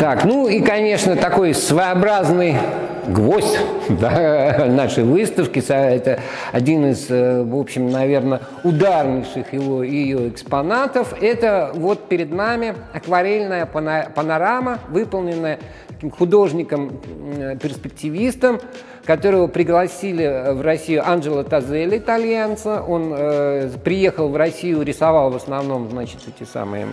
Так, ну и, конечно, такой своеобразный гвоздь да, нашей выставки. Это один из, э, в общем, наверное, ударнейших его, ее экспонатов. Это вот перед нами акварельная панорама, выполненная художником-перспективистом, которого пригласили в Россию Анджело Тазелли, итальянца. Он э, приехал в Россию, рисовал в основном, значит, эти самые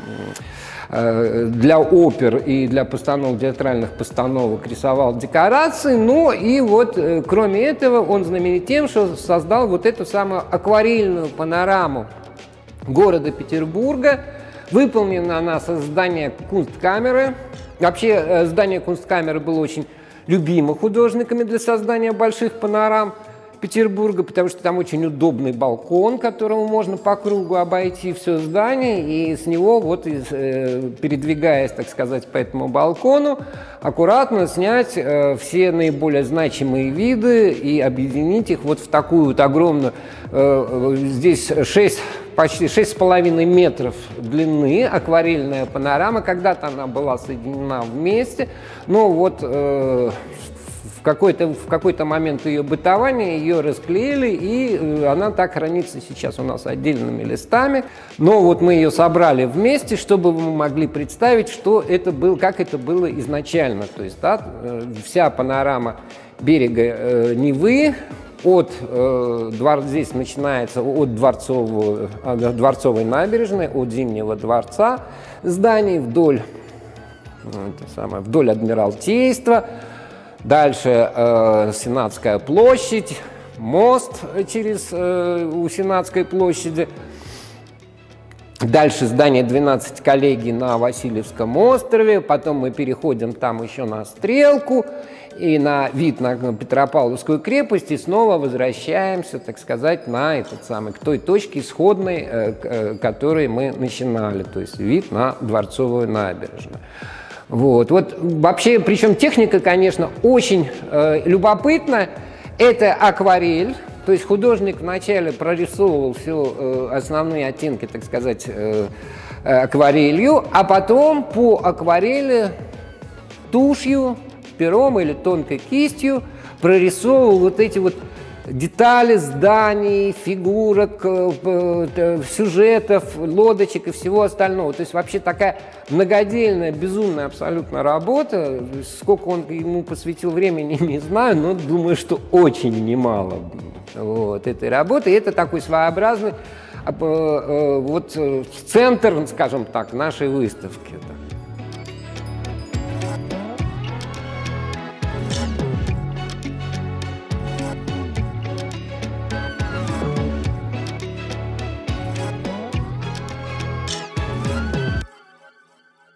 э, для опер и для постановок, театральных постановок рисовал декорации. Ну и вот, э, кроме этого, он знаменит тем, что создал вот эту самую акварельную панораму города Петербурга. Выполнена она со здания Кунсткамеры. Вообще, э, здание Кунсткамеры было очень любимо художниками для создания больших панорам Петербурга, потому что там очень удобный балкон, которому можно по кругу обойти все здание, и с него, вот, э, передвигаясь, так сказать, по этому балкону, аккуратно снять э, все наиболее значимые виды и объединить их вот в такую вот огромную, э, здесь 6 почти 6,5 метров длины, акварельная панорама. Когда-то она была соединена вместе, но вот какой-то в какой-то момент ее бытования ее расклеили, и э, она так хранится сейчас у нас отдельными листами. Но вот мы ее собрали вместе, чтобы вы могли представить, что это был, как это было изначально. То есть да, э, вся панорама берега э, Невы от э, двор, здесь начинается от дворцового, дворцовой набережной, от Зимнего дворца зданий вдоль, ну, это самое, вдоль Адмиралтейства, дальше э, Сенатская площадь, мост через э, у Сенатской площади, Дальше здание 12 коллегий на Васильевском острове, потом мы переходим там еще на Стрелку, и на вид на Петропавловскую крепость, и снова возвращаемся, так сказать, на этот самый, к той точке исходной, э, э, которой мы начинали, то есть вид на Дворцовую набережную. Вот. вот вообще, причем техника, конечно, очень э, любопытна. Это акварель, то есть художник вначале прорисовывал все э, основные оттенки, так сказать, э, э, акварелью, а потом по акварели тушью пером или тонкой кистью прорисовывал вот эти вот детали зданий, фигурок, э, э, сюжетов, лодочек и всего остального. То есть вообще такая многодельная, безумная абсолютно работа. Сколько он ему посвятил времени, не знаю, но думаю, что очень немало вот, этой работы. И это такой своеобразный э, вот центр, скажем так, нашей выставки.